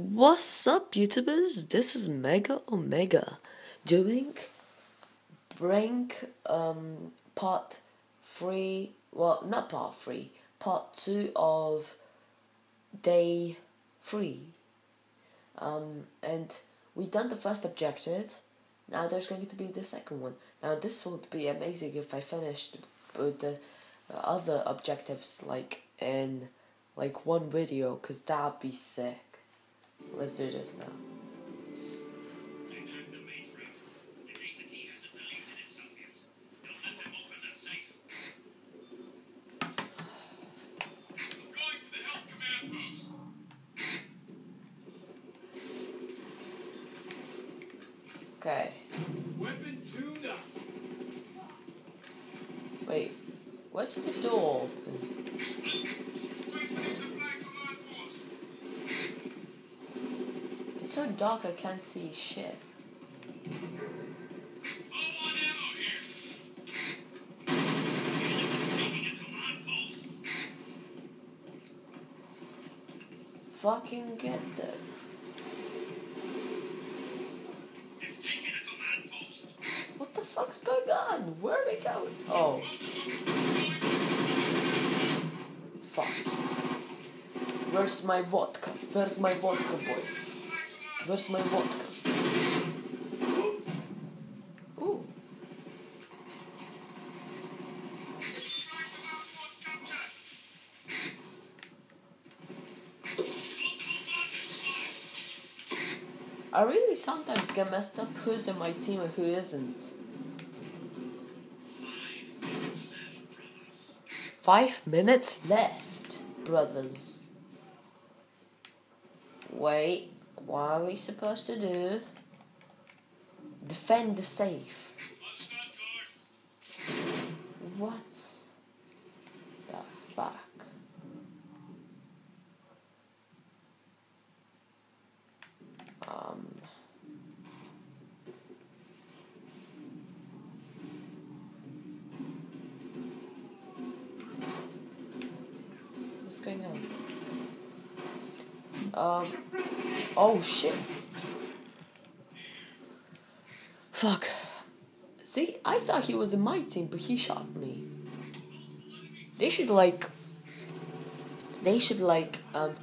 What's up, YouTubers? This is Mega Omega doing Brink um, part 3, well, not part 3, part 2 of day 3. Um, and we done the first objective, now there's going to be the second one. Now, this would be amazing if I finished the other objectives like in like one video, because that'd be sick. Let's do this now. Okay. Weapon tuned up. Wait. What did the door open? Dark I can't see shit. Fucking get post. What the fuck's going on? Where are they going? Oh, fuck. Where's my vodka? Where's my vodka, boy? Where's my vodka? I really sometimes get messed up who's in my team and who isn't. Five minutes left, brothers. Wait, what are we supposed to do? Defend the safe. What the fuck? Um. What's going on? Um. Oh shit. Fuck. See, I thought he was in my team, but he shot me. They should like. They should like um,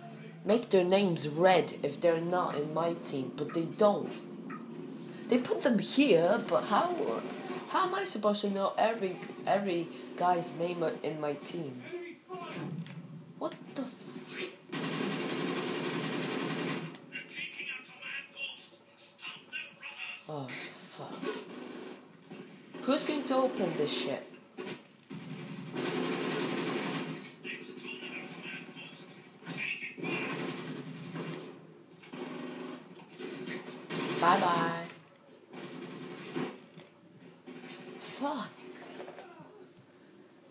make their names red if they're not in my team, but they don't. They put them here, but how? How am I supposed to know every every guy's name in my team? What the? Oh fuck! Who's going to open this shit? Bye bye. Fuck.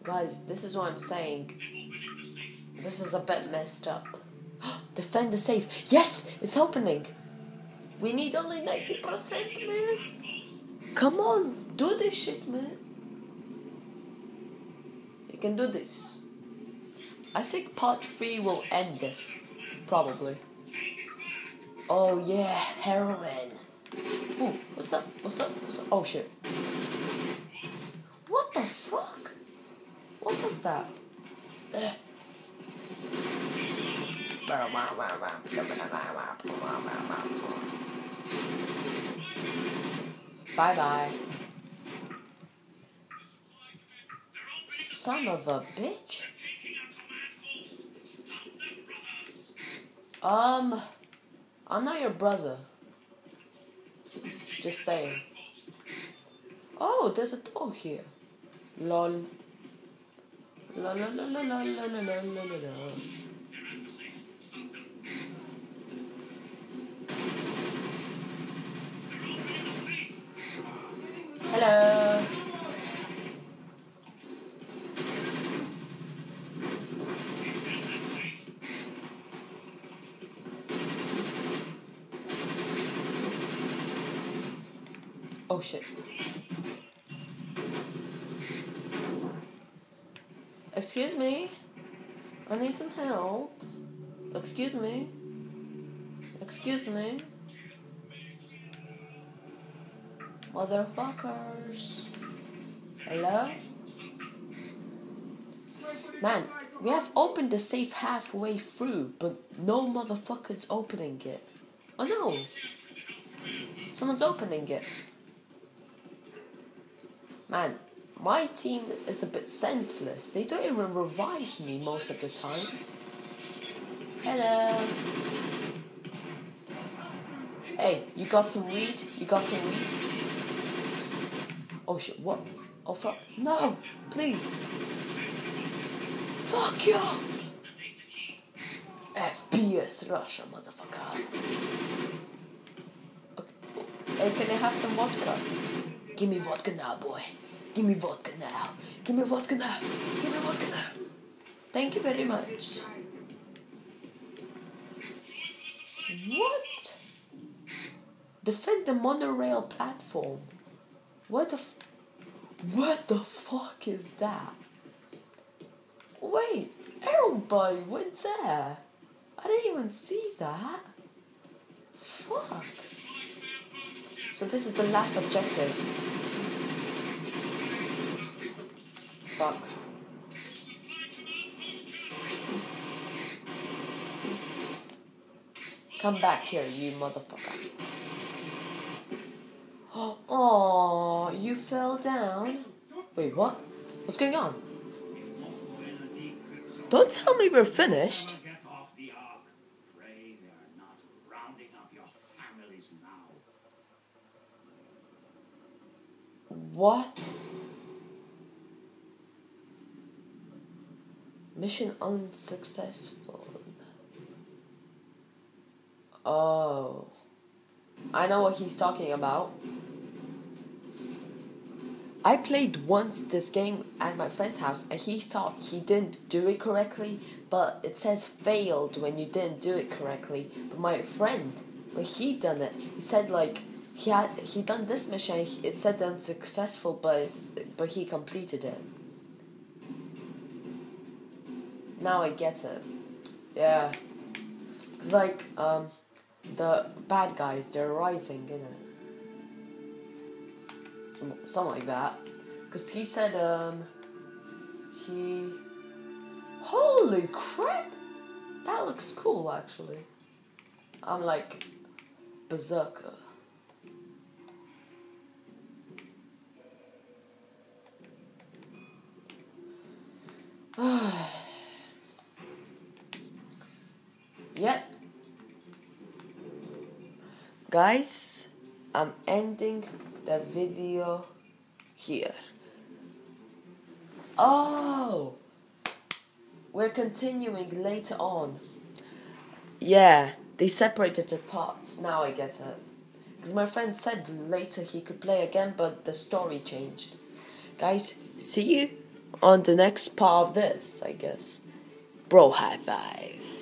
Guys, this is what I'm saying. This is a bit messed up. Defend the safe. Yes, it's opening. We need only 90%, man. Come on, do this shit, man. You can do this. I think part 3 will end this. Probably. Oh, yeah, heroin. Ooh, what's up? What's up? What's up? Oh, shit. What the fuck? What was that? Ugh. Bye bye. Son of a bitch. Taking a command post. Stop them, brothers. Um, I'm not your brother. Just saying. Oh, there's a door here. Lol. La la la la la la la la la la Oh shit. Excuse me. I need some help. Excuse me. Excuse me. Motherfuckers. Hello? Man, we have opened the safe halfway through, but no motherfuckers opening it. Oh no! Someone's opening it. Man, my team is a bit senseless. They don't even revive me most of the times. Hello. Hey, you got to read? You got to read? Oh shit, what? Oh fuck. No! Please! Fuck you! FPS Russia, motherfucker. Okay. Hey, can I have some vodka? Give me vodka now, boy. Give me vodka now. Give me vodka now. Give me vodka now. Thank you very much. What? Defend the monorail platform. What the f- What the fuck is that? Wait, everybody went there. I didn't even see that. Fuck. So this is the last objective. Come back here, you motherfucker. Oh, you fell down. Wait, what? What's going on? Don't tell me we're finished. Get off the ark. Pray they're not rounding up your families now. What? Mission unsuccessful. Oh. I know what he's talking about. I played once this game at my friend's house and he thought he didn't do it correctly, but it says failed when you didn't do it correctly. But my friend, when he done it, he said like he had he done this mission. It said unsuccessful, but but he completed it. Now I get it. Yeah, it's like um, the bad guys they're rising, in it. Something like that. Cause he said um, he. Holy crap! That looks cool actually. I'm like berserker. yep. Guys, I'm ending the video here. Oh! We're continuing later on. Yeah, they separated the parts. Now I get it. Because my friend said later he could play again, but the story changed. Guys, see you on the next part of this, I guess. Bro, high five.